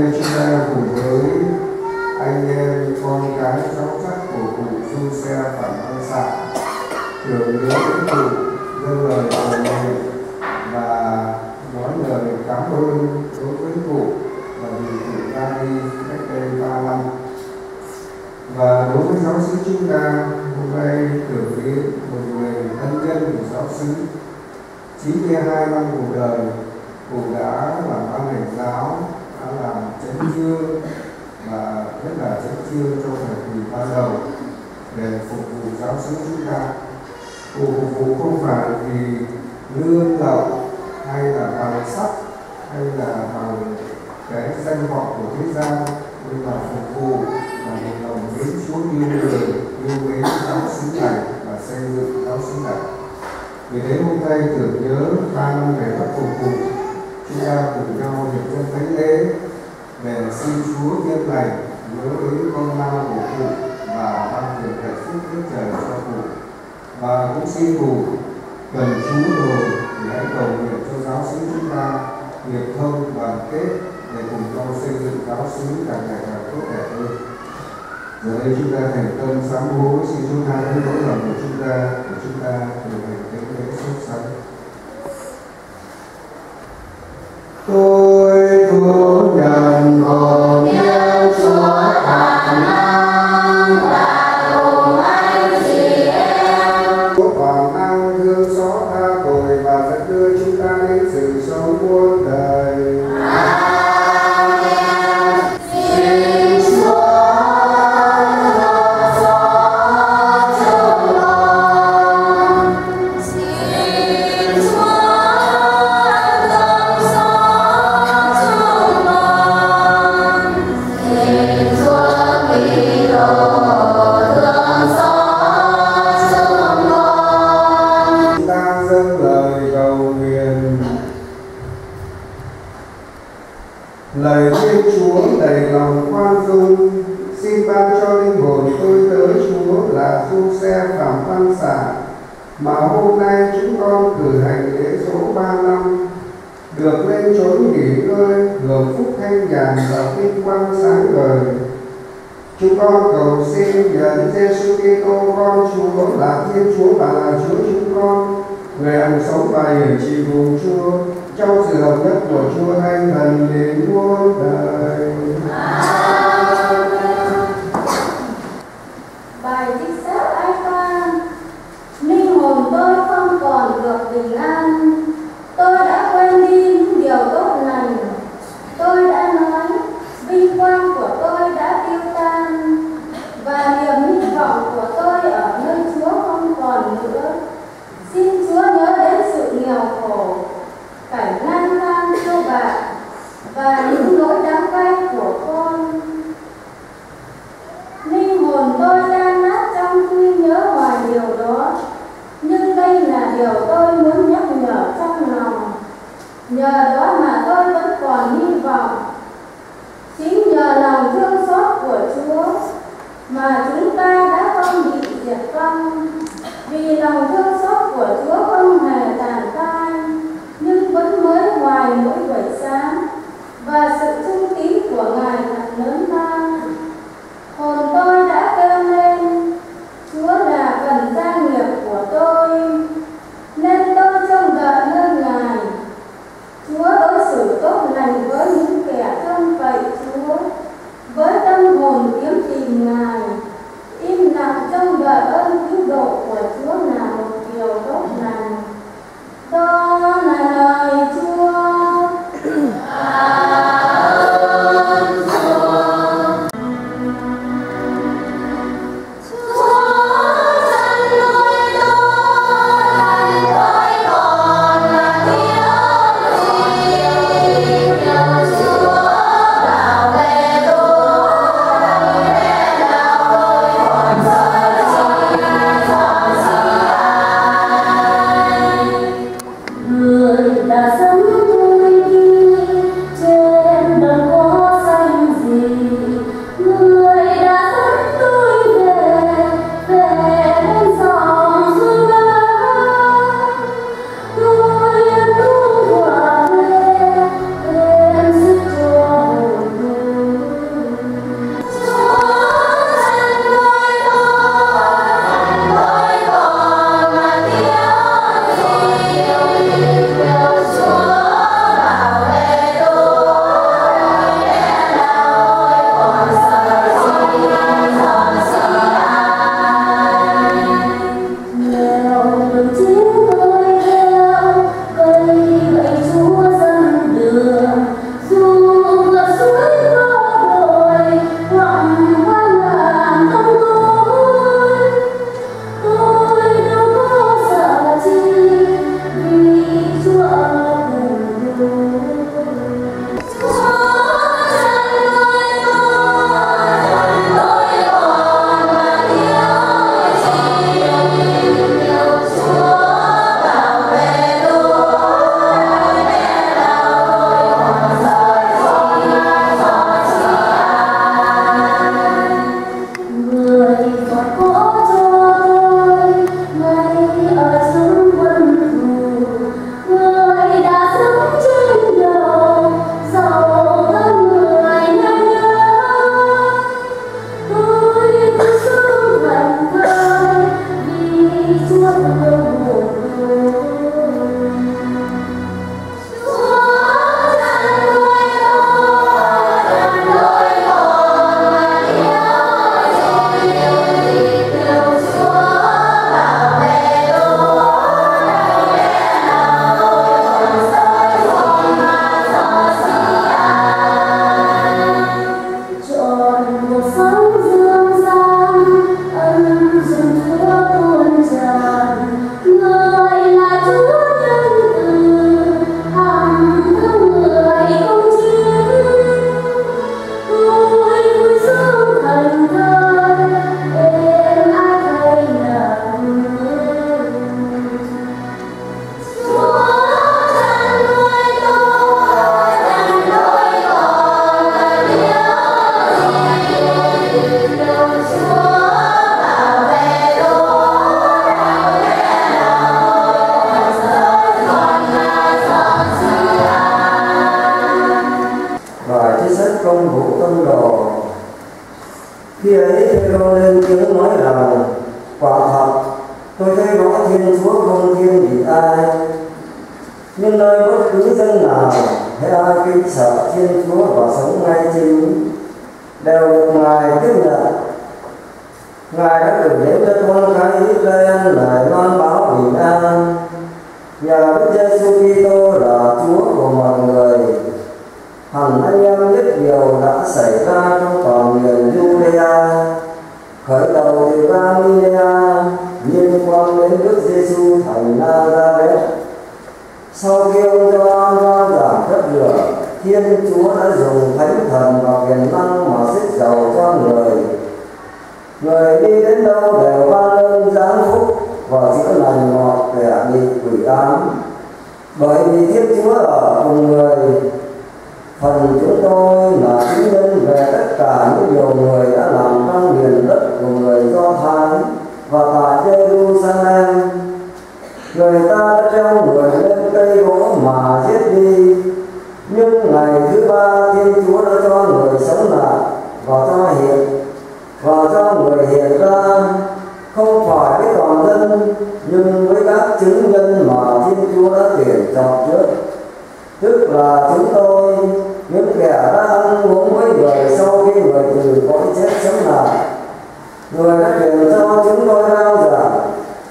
nay chúng ta cùng với anh em, con cái, cháu chắc của cụ phương Xe Phạm Văn sạc tưởng nhớ đến cụ, dâng lời cầu nguyện và nói lời cảm ơn đối với cụ và vì cụ ra đi cách đây ba năm. Và đối với giáo sư chúng ta, hôm nay tưởng viếng một người thân nhân của giáo sư 92 năm cuộc đời cụ đã làm ban hành giáo đã làm chấn chưa và rất là chấn chưa trong thời kỳ ban đầu để phục vụ giáo xứ chúng ta. Phục vụ không phải vì lương lậu hay là bằng sắt hay là bằng cái danh vọng của thế gian, nhưng mà phục vụ là một lòng mến xuống yêu người yêu mến giáo xứ này và xây dựng giáo xứ này. Vì thế hôm nay tưởng nhớ ba năm ngày bắt phục vụ chúng ta cùng nhau hiệp dân thánh lễ để xin Chúa nhân lành, nhớ đến con lao của cụ và ban được hạnh phúc nhất trời cho cụ. Và cũng xin cụ, cần chú rồi để hãy cầu nguyện cho giáo sứ chúng ta hiệp thông đoàn kết để cùng nhau xây dựng giáo xứ càng ngày càng tốt đẹp hơn. Giờ đây chúng ta thành tâm sám hối, xin Chúa ta thứ lỗi lầm của chúng ta, để chúng ta được hành thánh lễ sốt sắng. Tôi thú Kitô con Chúa là Thiên Chúa và là Chúa chúng con, người ăn sống và hiển trị cùng Chúa trong sự hợp nhất của Chúa Thánh Thần đến 18 bởi vì Thiên Chúa ở cùng người, phần chúng tôi là chứng nhân về tất cả những điều người đã làm trong miền đất của người Do Thái và tại Jerusalem. Người ta đã treo người lên cây gỗ mà giết đi. Nhưng ngày thứ ba, Thiên Chúa đã cho người sống lại và cho hiện, và cho người hiện ra không phải với toàn dân, nhưng với các chứng nhân mà Thiên Chúa đã tuyển chọn trước. Tức là chúng tôi, những kẻ đã ăn uống với người sau khi người từ cõi chết sống lại. Người đã truyền cho chúng tôi rao giảng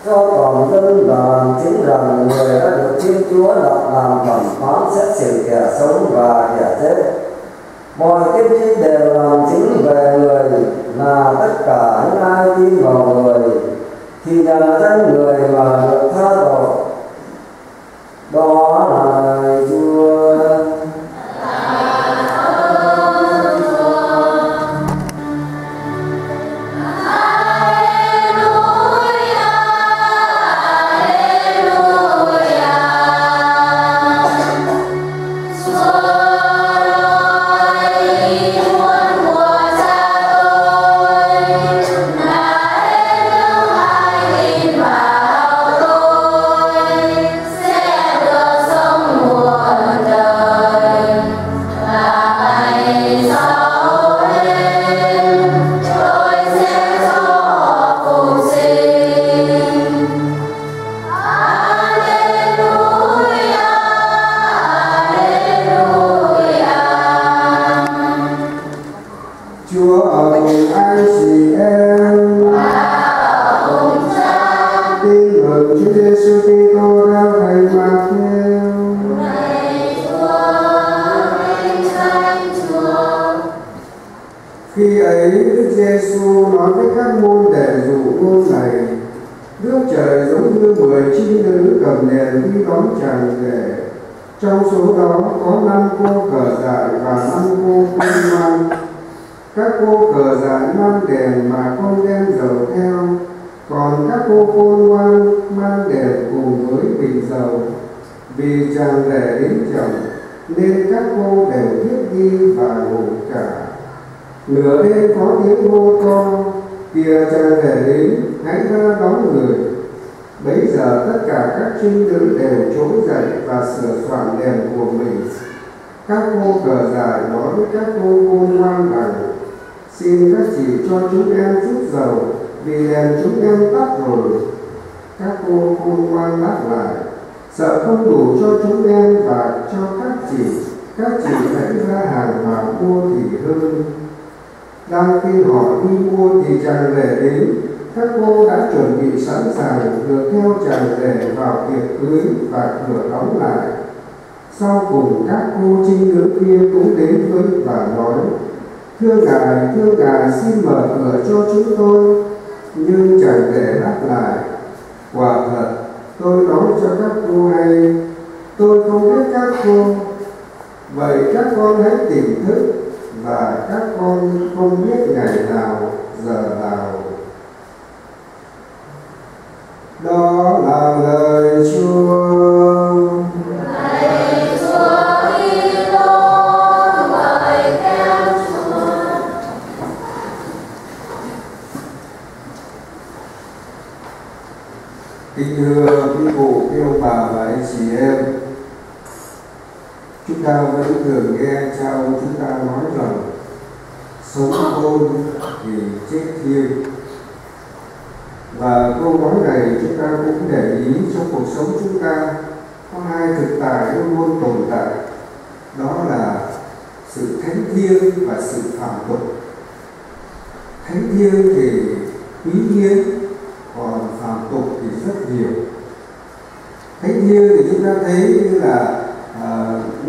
cho toàn dân và làm chứng rằng người đã được Thiên Chúa lập làm thẩm phán xét xử kẻ sống và kẻ chết mọi kiếp tri đều làm chính về người, là tất cả những ai tin vào người, thì nhờ danh người mà được tha tội. Đó là Chúa. Cô cờ dài nói với các cô cô ngoan rằng, xin các chị cho chúng em chút dầu, vì đèn chúng em tắt rồi. Các cô cô ngoan đáp lại, sợ không đủ cho chúng em và cho các chị, các chị hãy ra hàng mà mua thì hơn. Đang khi họ đi mua thì chàng rể đến, các cô đã chuẩn bị sẵn sàng được theo chàng rể vào tiệc cưới và cửa đóng lại. Sau cùng các cô trinh nữ kia cũng đến với và nói, Thưa Ngài, thưa Ngài xin mở cửa cho chúng tôi. Nhưng chẳng để đáp lại, quả thật tôi nói cho các cô hay, tôi không biết các cô. Vậy các con hãy tỉnh thức và các con không biết ngày nào, giờ nào. Đó là lời Chúa. Ta vẫn thường nghe cha ông chúng ta nói rằng sống khôn thì chết thiêng. Và câu nói này chúng ta cũng để ý trong cuộc sống chúng ta. Có hai thực tại luôn luôn tồn tại. Đó là sự thánh thiêng và sự phạm tục thánh thiêng thì quý hiến còn phạm tục thì rất nhiều. Thánh thiêng thì chúng ta thấy như là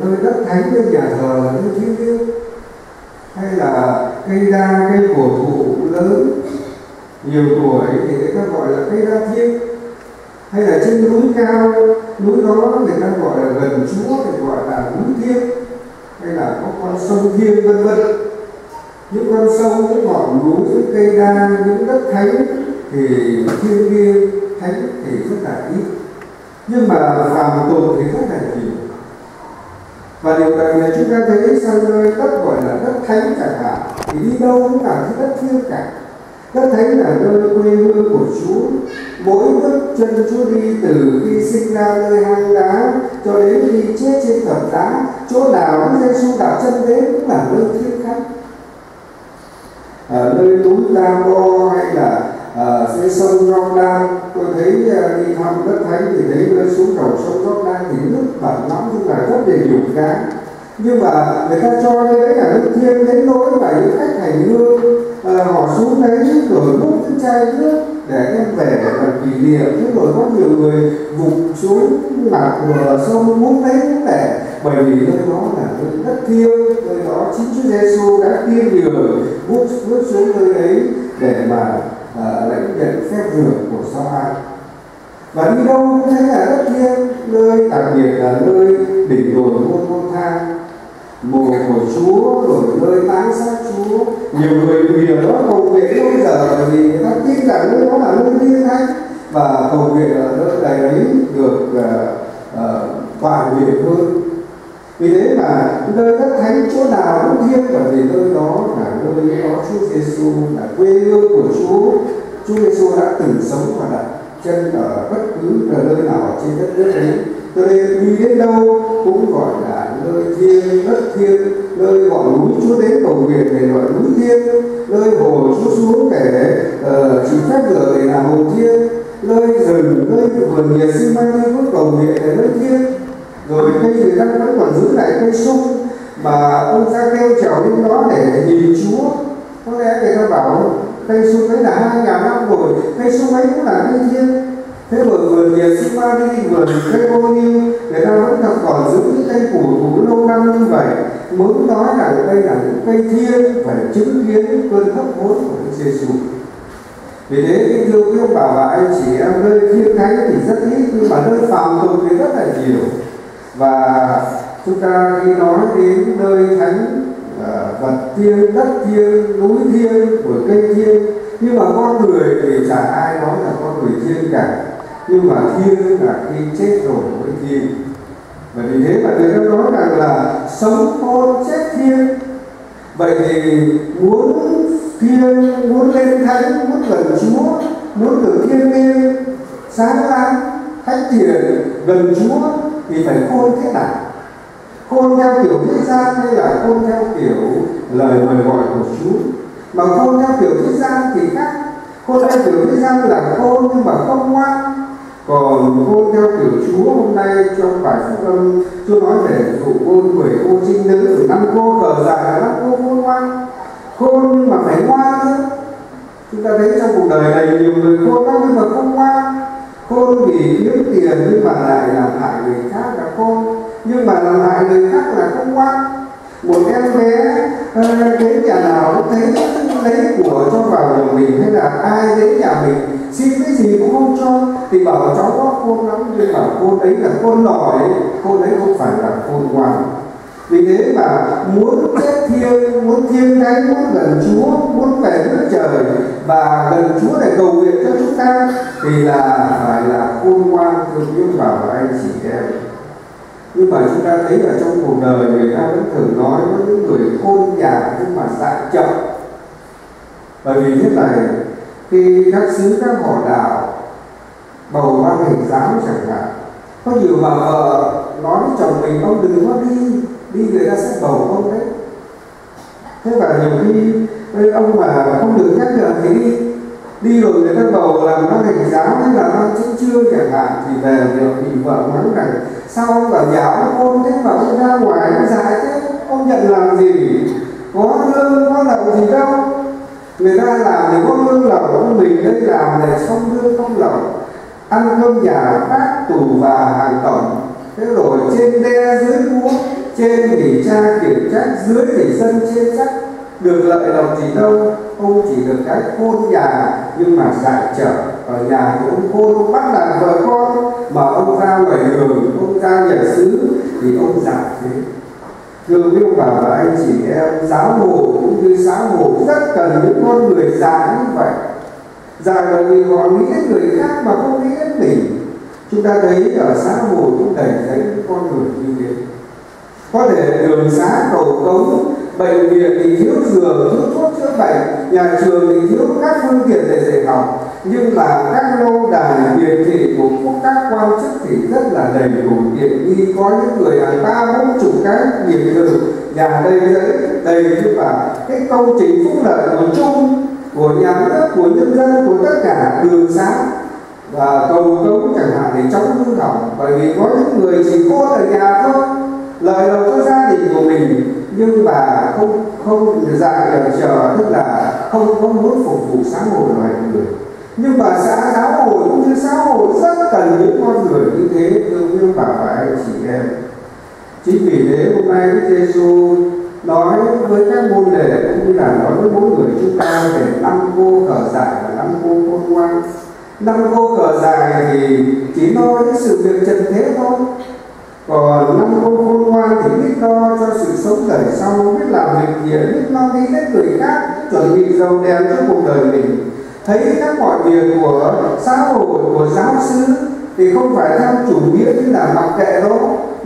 nơi đất thánh, nơi nhà thờ là nơi thiêng liêng. Hay là cây đa, cây cổ thụ lớn, nhiều tuổi thì người ta gọi là cây đa thiêng. Hay là trên núi cao, núi đó người ta gọi là gần chúa, thì gọi là núi thiêng. Hay là có con sông thiêng, vân vân. Những con sông, những ngọn núi, những cây đa, những đất thánh thì thiêng liêng, thánh thì rất là ít. Nhưng mà phàm tục thì rất là nhiều và điều đặc biệt chúng ta thấy sang nơi đất gọi là đất thánh chẳng hạn, thì đi đâu cũng là cái đất thiêng cả. Đất thánh là nơi quê hương của Chúa. Mỗi bước chân Chúa đi từ khi sinh ra nơi hang đá cho đến khi chết trên thập đá, chỗ nào Đức Giêsu đặt chân đến cũng là nơi thiêng khác. Ở nơi núi Tam Bo hay là Ờ, ở dưới sông Jordan tôi thấy ờ, đi thăm đất thánh thì thấy nơi xuống cầu sông Jordan thì nước bẩn lắm nhưng mà rất đầy đủ cá nhưng mà người ta cho như đấy là nước thiêng đến nỗi mà những khách hành hương à, họ xuống đấy rồi múc cái chai nước để đem về làm kỷ niệm. Thế rồi có nhiều người vụt xuống mặt của sông muốn đấy cũng để bởi vì nơi đó là nơi đất thiêng nơi đó chính Chúa Giêsu đã tiên đường bước bước xuống nơi ấy để mà uh, lãnh nhận phép rửa của sao mai. Và đi đâu cũng thấy là đất thiêng nơi đặc biệt là nơi đỉnh đồi môn môn thang mồ của Chúa rồi nơi táng xác Chúa. Nhiều người vì đó cầu nguyện bây giờ bởi vì người ta tin rằng nơi đó là nơi thiêng thánh và cầu nguyện ở nơi này ấy được uh, uh, toàn nguyện hơn vì thế mà nơi các thánh chỗ nào cũng thiêng bởi vì nơi đó là nơi có Chúa Giêsu là quê hương của Chúa Chúa Giêsu đã từng sống và đặt chân ở bất cứ ở nơi nào trên đất nước ấy. Cho nên đi đến đâu cũng gọi là nơi thiêng đất thiêng nơi ngọn núi Chúa đến cầu nguyện để gọi núi thiêng nơi hồ Chúa xuống để uh, chỉ phép rửa để làm hồ thiêng nơi rừng nơi vườn nhiệt sinh mang đi cũng cầu nguyện để nơi thiêng rồi cây người ta vẫn còn giữ lại cây sung mà ông ra kêu trèo lên đó để nhìn Chúa. Có lẽ người ta bảo, cây sung ấy là hai ngàn năm rồi, cây sung ấy cũng là cây nhiên thế vừa vườn nhiệt sinh ma đi vườn cây ô nhiêu người ta vẫn còn giữ những cây củ thủ lâu năm như vậy. Muốn nói rằng đây là những cây thiên phải chứng kiến cơn hấp hối của Đức Giêsu. Vì thế kính thưa quý ông bà và anh chị em, nơi thiên thánh thì rất ít, nhưng mà nơi phàm tục thì rất là nhiều và chúng ta khi nói đến nơi thánh uh, vật thiêng đất thiêng núi thiêng của cây thiêng nhưng mà con người thì chẳng ai nói là con người thiêng cả. Nhưng mà thiêng là khi chết rồi mới thiêng. Và vì thế mà người ta nói rằng là sống khôn chết thiêng. Vậy thì muốn thiêng muốn lên thánh muốn gần chúa muốn được thiêng liêng sáng láng thánh thiện gần chúa thì phải khôn thế nào khôn theo kiểu thế gian hay là khôn theo kiểu lời mời gọi của chúa? Mà khôn theo kiểu thế gian thì khác. Khôn theo kiểu thế gian là khôn nhưng mà không ngoan. Còn khôn theo kiểu Chúa hôm nay trong bài phúc âm, Chúa nói về dụ ngôn mười cô trinh nữ năm cô cờ dài là năm cô khôn ngoan. Khôn nhưng mà phải ngoan nữa chúng ta thấy trong cuộc đời này nhiều người khôn lắm nhưng mà không ngoan khôn vì kiếm tiền, nhưng mà lại làm hại người khác là khôn. Nhưng mà làm hại người khác là không ngoan một em bé ờ, đến nhà nào cũng thấy lấy của cho vào nhà mình, hay là ai đến nhà mình xin cái gì cũng không cho. Thì bảo cháu có khôn lắm, nhưng bảo cô đấy là khôn lòi cô đấy không phải là khôn ngoan. Vì thế mà muốn chết thiêng muốn thánh muốn gần chúa muốn về nước trời và gần chúa để cầu nguyện cho chúng ta thì là phải là khôn ngoan, thương yêu bảo anh chị em. Nhưng mà chúng ta thấy ở trong cuộc đời người ta vẫn thường nói với những người khôn già nhưng mà dại chậm. Bởi vì thế này, khi các sứ các họ đạo, bầu ban hình giáo chẳng hạn, có nhiều bà vợ nói với chồng mình, ông đừng có đi đi người ta sẽ bầu ông đấy thế và nhiều khi ông mà không được nhắc nhở thì đi đi rồi người ta bầu làm nó hành giáo hay là nó chính chưa chẳng hạn, thì về được thì vợ mắng rằng, sao ông vào giáo nó ôn thế mà ông ra ngoài ông dạy thế ông nhận làm gì, có lương, có lậu gì đâu. Người ta làm thì có lương lòng của mình đây làm này, không lương, không lòng ăn cơm nhà bác tù và hàng tổng thế rồi trên đe dưới cuốc trên thì cha kiểm trách dưới thì dân trên trách được lợi lộc gì đâu? Ông chỉ được cái khôn nhà, nhưng mà giải trở. Ở nhà thì ông khôn bắt đàn vợ con, mà ông ra ngoài đường, ông ra nhà xứ, thì ông giảm thế. Thưa quý ông bà và anh chị em, giáo hồ cũng như xã hồ rất cần những con người già như vậy. Già là vì họ nghĩ đến người khác mà không nghĩ đến mình. Chúng ta thấy ở xã hội cũng đầy thấy những con người như thế có thể đường xá, cầu cống, bệnh viện thì thiếu giường, thiếu thuốc chữa bệnh, nhà trường thì thiếu các phương tiện để dạy học. Nhưng mà các lâu đài biệt thị của các quan chức thì rất là đầy đủ tiện nghi. Có những người hàng ba, bốn chục cái biệt thự, nhà đầy giấy, đầy như và cái công trình phúc lợi của chung, của nhà nước, của nhân dân, của tất cả đường xá và cầu cống chẳng hạn để chống hư hỏng. Bởi vì có những người chỉ có ở nhà thôi lời đầu cho gia đình của mình, nhưng mà không không dạy ở chờ tức là không không muốn phục vụ xã hội loài người. Nhưng mà xã, giáo hội cũng như xã hội rất cần những con người như thế thương yêu bà và anh chị em. Chính vì thế hôm nay Đức Giêsu nói với các môn đệ cũng như là nói với mỗi người chúng ta về năm cô cờ giải và năm cô khôn ngoan. Năm cô cờ dài thì chỉ nói đến sự việc trần thế thôi còn năm cô khôn ngoan thì biết lo cho sự sống đời sau, biết làm việc thiện biết lo nghĩ đến người khác, chuẩn bị giàu đèn cho cuộc đời mình. Thấy các mọi việc của xã hội, của giáo sư thì không phải theo chủ nghĩa như là mặc kệ đó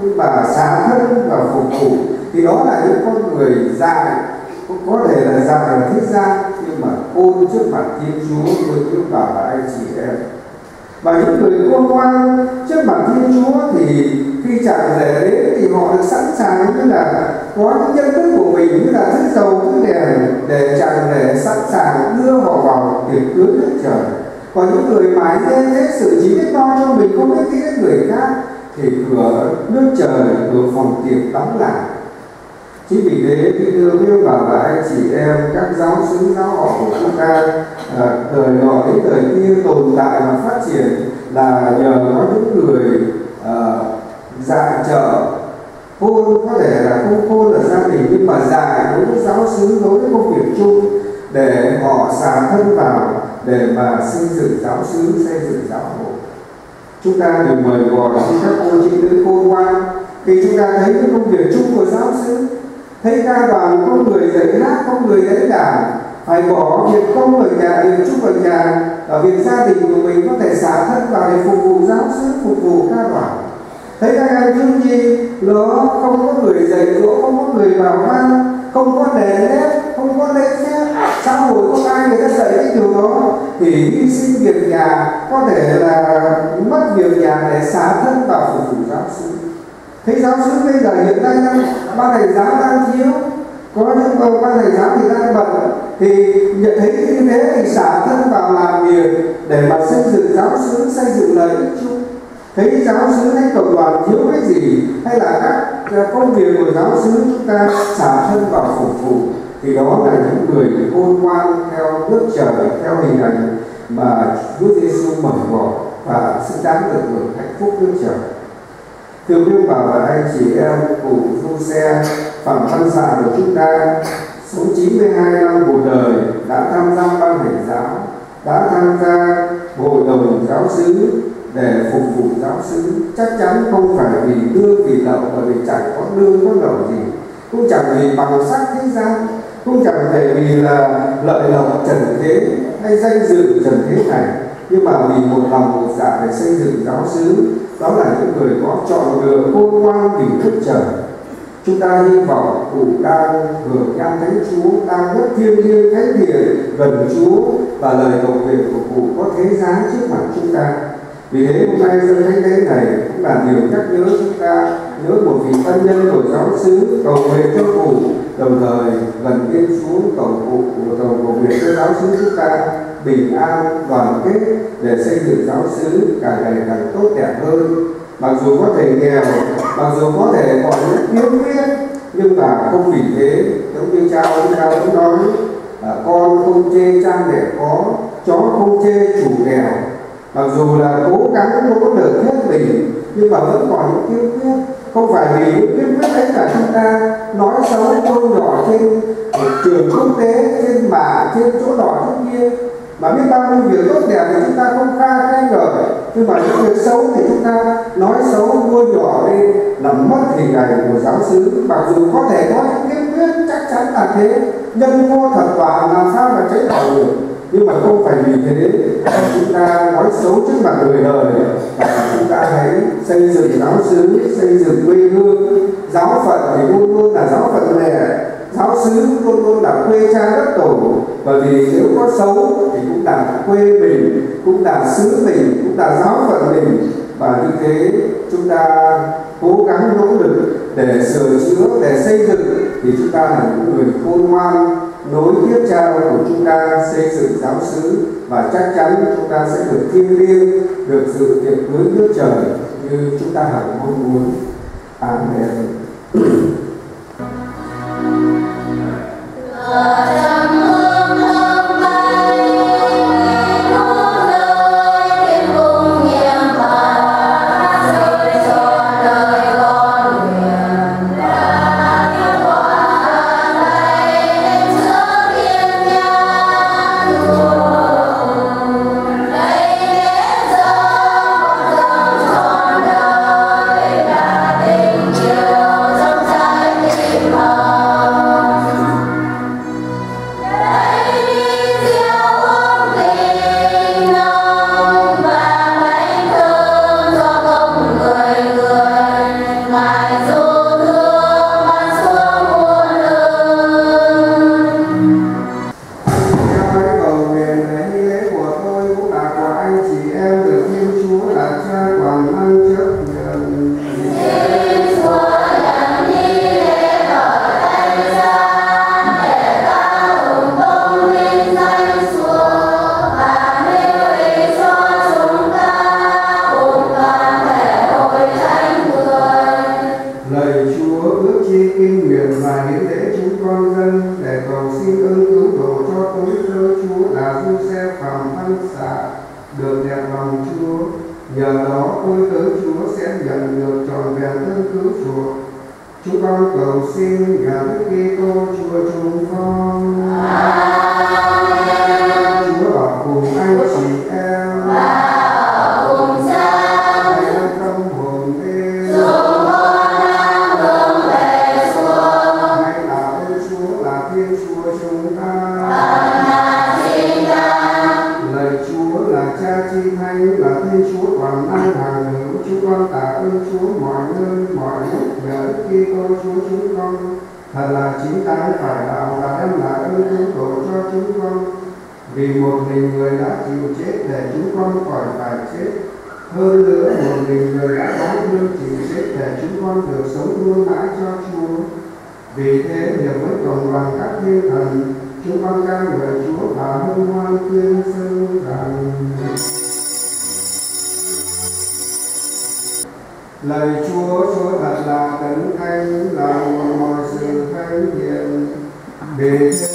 nhưng mà xả thân và phục vụ. Thì đó là những con người dạy có thể là dạy là thiết gia nhưng mà ôn trước mặt thiên chúa với những bà và anh chị em. Và những người khôn ngoan trước mặt thiên chúa thì khi chàng rể đến thì họ được sẵn sàng như là có những nhân đức của mình như là thức dầu thức đèn để chàng rể sẵn sàng đưa họ vào tiệc cưới nước trời còn những người mãi lên thế sự chỉ biết lo cho mình không biết nghĩ đến người khác thì cửa nước trời cửa phòng tiệc đóng lại. Chính vì thế thì thưa quý ông bà và anh chị em các giáo xứ giáo họ của chúng ta à, đời nọ đến đời kia tồn tại và phát triển là nhờ có những người à, dạy trở khôn có thể là không khôn ở gia đình, nhưng mà dạy đối với giáo xứ, đối với công việc chung, để họ xả thân vào, để mà xây dựng giáo xứ, xây dựng giáo hội. Chúng ta được mời gọi các cô chị nữ khôn ngoan khi chúng ta thấy những công việc chung của giáo xứ, thấy ca đoàn có người dạy hát, có người dạy đàn, phải bỏ việc công ở nhà, việc chung ở nhà. Ở việc gia đình của mình có thể xả thân vào để phục vụ giáo xứ, phục vụ ca đoàn thấy các em thiếu nhi nó không có người dạy dỗ, không có người bảo ban không có đèn nếp không có lễ phép. Xã hội có ai người ta dạy cái điều đó? Thì hy sinh việc nhà có thể là mất việc nhà để xả thân vào phục vụ giáo xứ thấy giáo xứ bây giờ hiện nay đang, ban thầy giáo đang thiếu. Có những ban thầy giáo thì đang bận. Thì nhận thấy như thế thì xả thân vào làm việc để mà xây dựng giáo xứ xây dựng lợi ích chung thấy giáo xứ hay cộng đoàn thiếu cái gì, hay là các à, công việc của giáo xứ chúng ta xả thân vào phục vụ, thì đó là những người khôn ngoan theo nước trời, theo hình ảnh mà Chúa Giêsu mở bỏ và xứng đáng được hưởng hạnh phúc nước trời. Thưa quý bà và anh chị em, cụ du xe, phạm văn xạ của chúng ta sống 92 năm cuộc đời đã tham gia ban hành giáo, đã tham gia hội đồng giáo xứ để phục vụ giáo xứ chắc chắn không phải vì đưa vì lậu bởi vì chẳng có lương có lậu gì. Cũng chẳng vì bằng sắc thế gian, cũng chẳng thể vì là lợi lộc trần thế hay danh dự trần thế này. Nhưng mà vì một lòng một dạ để xây dựng giáo xứ đó là những người có chọn lựa khôn ngoan vì thức trời chúng ta hy vọng cụ đang hưởng nhan thánh chúa đang rất thiêng liêng, thánh thiện gần chúa và lời cầu nguyện của cụ có thế giá trước mặt chúng ta vì thế hôm nay sân thánh tế này cũng là điều nhắc nhớ chúng ta nhớ một vị ân nhân của giáo xứ cầu nguyện cho cụ đồng thời gần tiên xuống cầu cụ của cầu cầu nguyện cho giáo xứ chúng ta bình an đoàn kết để xây dựng giáo xứ càng ngày càng tốt đẹp hơn. Mặc dù có thể nghèo mặc dù có thể còn những thiếu khuyết nhưng mà không vì thế giống như cha ông cha vẫn nói à, con không chê cha mẹ có chó không chê chủ nghèo mặc dù là cố gắng nỗ lực hết mình, nhưng mà vẫn còn những khiếm khuyết không phải vì những khiếm khuyết ấy là chúng ta nói xấu tôi nhỏ trên trường quốc tế, trên mạng trên chỗ nọ chỗ kia. Mà biết bao nhiêu việc tốt đẹp thì chúng ta không kha khen ngợi, nhưng mà những việc xấu thì chúng ta nói xấu nuôi nhỏ lên làm mất hình ảnh của giáo sứ. Mặc dù có thể có những khiếm khuyết chắc chắn là thế nhân vô thật quả làm sao mà chế tạo được? Nhưng mà không phải vì thế chúng ta nói xấu trước mặt người đời, mà chúng ta hãy xây dựng giáo xứ, xây dựng quê hương. Giáo phận thì luôn luôn là giáo phận mẹ, giáo xứ luôn luôn là quê cha đất tổ. Bởi vì nếu có xấu thì cũng là quê mình, cũng là xứ mình, cũng là giáo phận mình. Và như thế, chúng ta cố gắng nỗ lực để sửa chữa, để xây dựng, thì chúng ta là những người khôn ngoan nối tiếp cha của chúng ta, xây dựng giáo xứ và chắc chắn chúng ta sẽ được thiêng liêng, được dự tiệc cưới nước trời như chúng ta hằng mong muốn. Amen. Theo cầu xin nhà Đức Kitô Chúa chúng vì một mình người đã chịu chết để chúng con khỏi phải chết. Hơn nữa một mình người đã đóng thương chịu chết để chúng con được sống luôn mãi cho Chúa. Vì thế hiểu với cộng đoàn các thiên thần chúng con ca ngợi Chúa và hân hoan tuyên xưng rằng. Lời Chúa, Chúa thật là tấn thánh, là nguồn mọi sự thánh thiện. Vì thế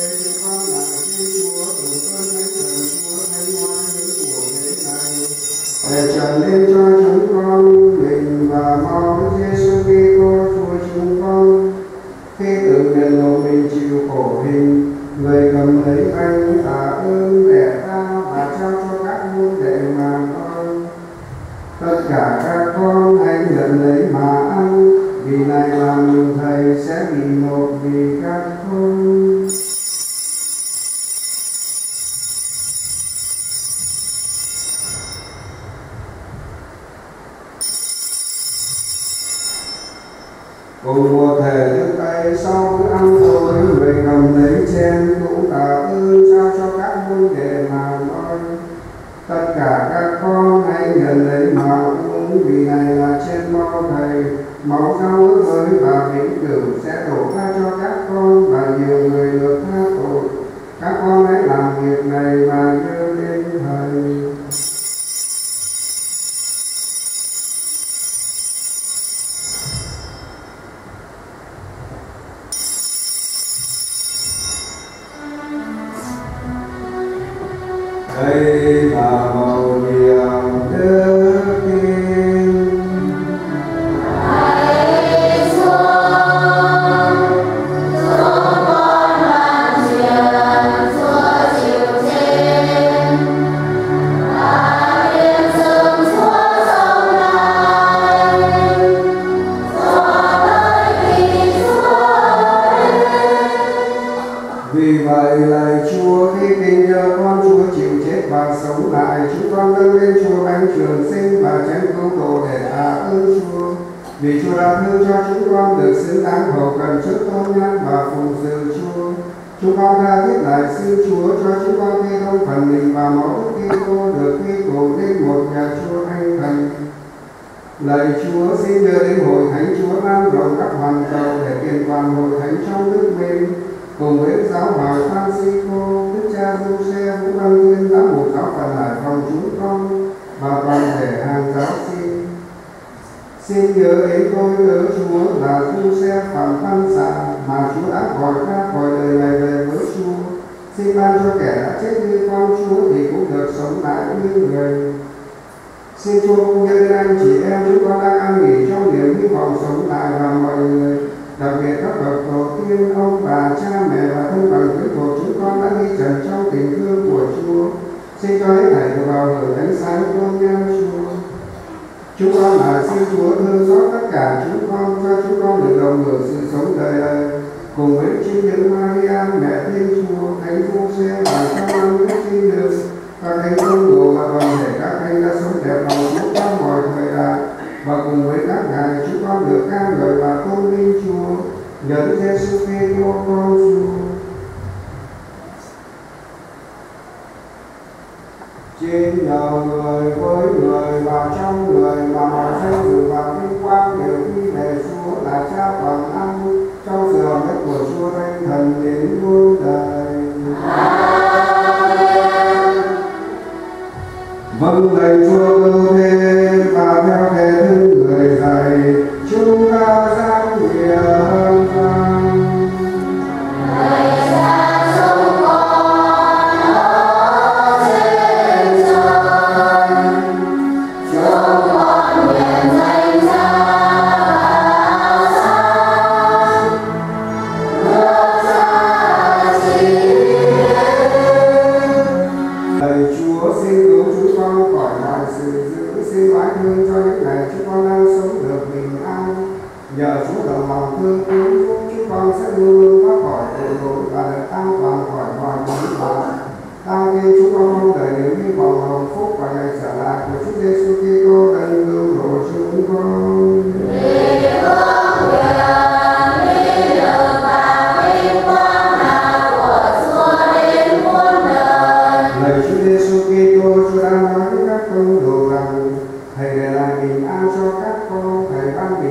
để và sống lại, chúng con dâng lên Chúa bánh trường sinh và chén cứu đồ để tạ ơn Chúa. Vì Chúa đã thương cho chúng con được xứng đáng hầu cần trước tôn nhân và phụng sự Chúa. Chúng con đã thiết lại xin Chúa cho chúng con ghi thông phần mình và máu Đức cô được quy cùng đến một nhà Chúa anh thần. Lạy Chúa xin đưa đến hội thánh Chúa lan rộng các hoàn cầu để kiện toàn hội thánh trong nước mình cùng với giáo hoàng Francisco, Đức cha Giuse, Vũ đang Nguyên, giám mục giáo phận Hải Phòng chúng con và toàn thể hàng giáo xin Xin nhớ đến tôi nhớ Chúa là Giuse Phạm Văn Xạ mà Chúa đã gọi ra khỏi đời này về với Chúa. Xin ban cho kẻ đã chết như con Chúa thì cũng được sống lại như người. Xin Chúa cũng nhớ anh chị em chúng con đang ăn nghỉ trong niềm hy vọng sống lại và mọi người đặc biệt các bậc tổ tiên ông bà cha mẹ và thân bằng dưới thuộc chúng con đã đi trần trong tình thương của Chúa xin cho hết thảy được vào hưởng ánh sáng tôn nhan Chúa chúng con là xin Chúa thương xót tất cả chúng con cho chúng con được đồng hưởng sự sống đời đời cùng với chính nữ Maria mẹ Thiên Chúa Thánh Giuse và các anh đức tin nữ các thánh công đồ và toàn thể các thánh đã sống đẹp lòng chúng trong mọi thời đại và cùng với các ngài chúng con được ca ngợi và tôn vinh Chúa nhờ Giêsu Kitô con Chúa. Trên nhờ người với người và trong người mà mọi danh dự và vinh quang đều quy về Chúa là Cha toàn năng trong sự hầu nhất của Chúa Thánh Thần đến muôn đời. Vâng lạy Chúa thế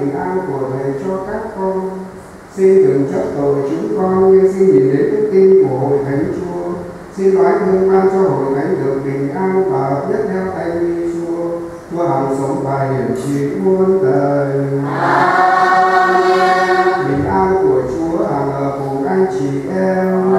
bình an của Thầy cho các con. Xin đừng chấp tội chúng con, nhưng xin nhìn đến đức tin của hội thánh Chúa. Xin nói thương ban cho hội thánh được bình an và hợp nhất theo tay đi Chúa. Chúa hằng sống và hiển trị muôn đời. Bình an của Chúa hằng ở cùng anh chị em.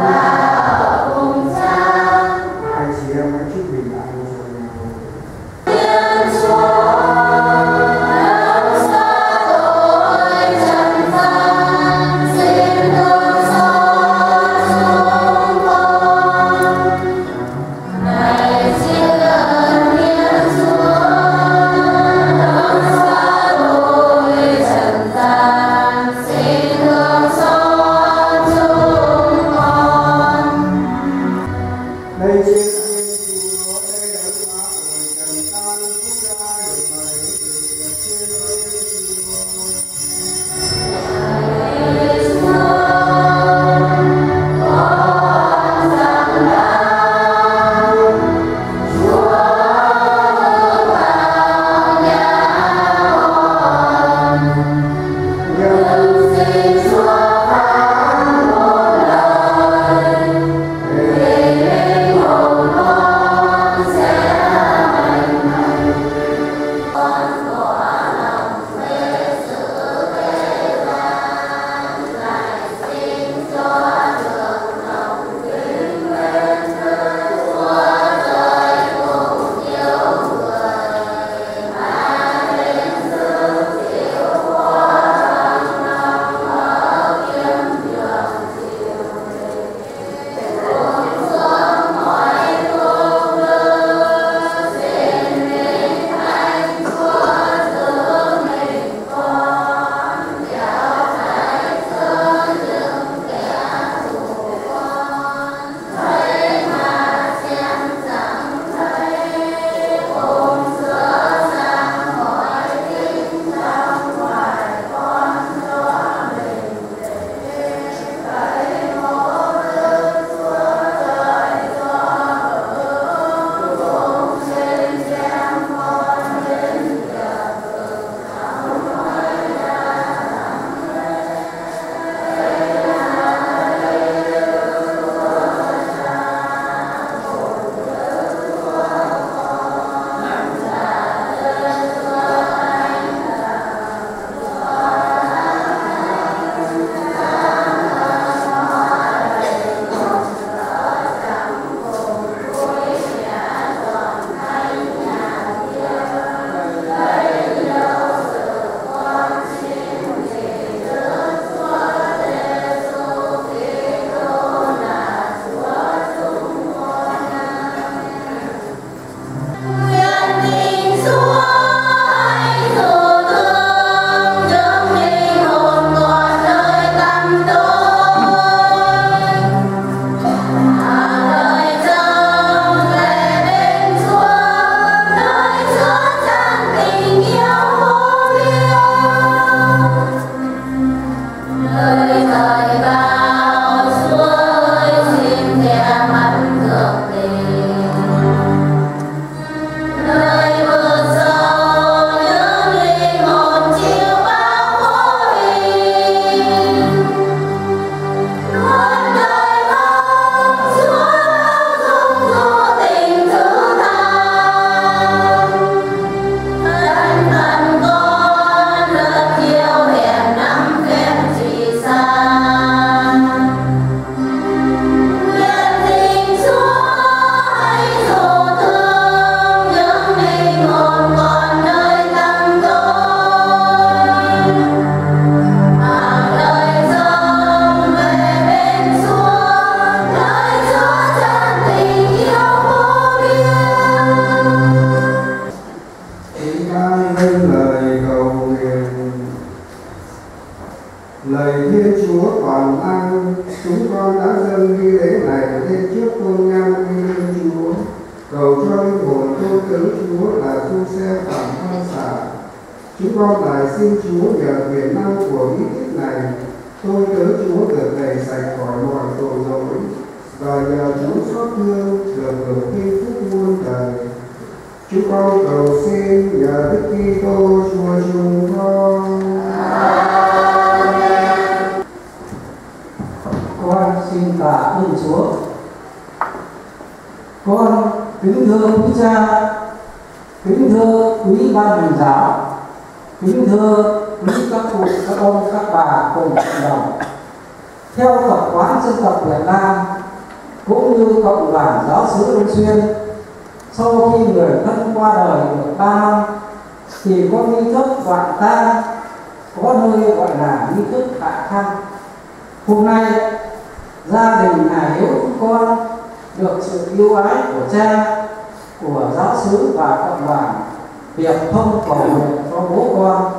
Việc thông cầu nguyện cho bố con,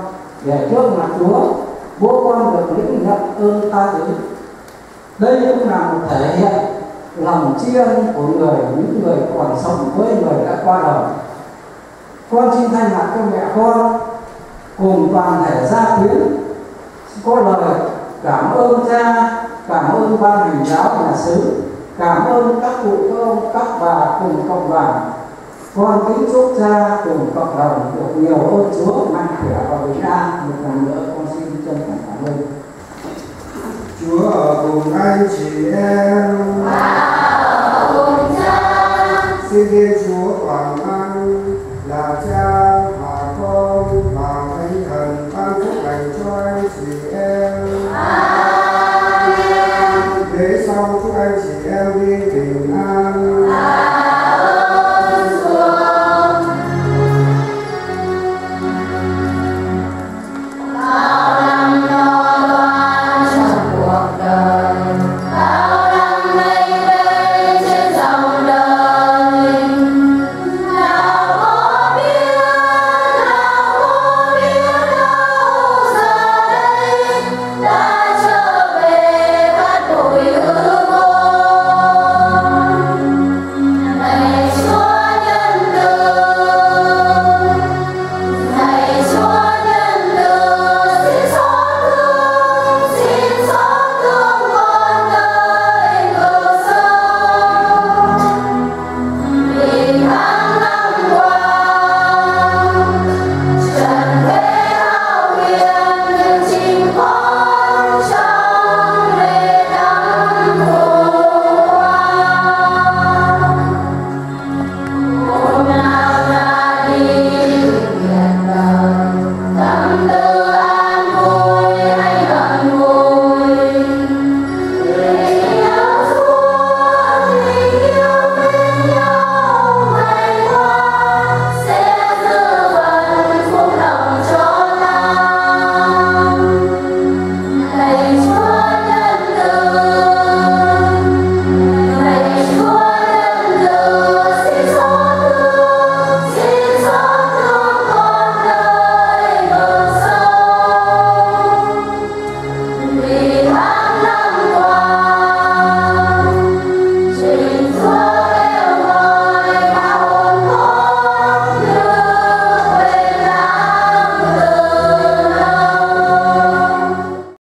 để trước mặt Chúa, bố con được lĩnh nhận ơn ta thứ. Đây cũng là một thể hiện lòng tri ân của người, những người còn sống với người đã qua đời. Con xin thay mặt cho mẹ con cùng toàn thể gia quyến có lời cảm ơn cha, cảm ơn ban hành giáo nhà xứ, cảm ơn các cụ, các ông, các bà cùng cộng đoàn con kính chúc cha cùng cộng đồng được nhiều ơn chúa mạnh khỏe và bình an một lần nữa con xin chân thành cảm ơn. Chúa ở cùng anh chị em. cùng cha. Xin